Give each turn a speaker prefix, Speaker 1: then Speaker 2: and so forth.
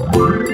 Speaker 1: Bye.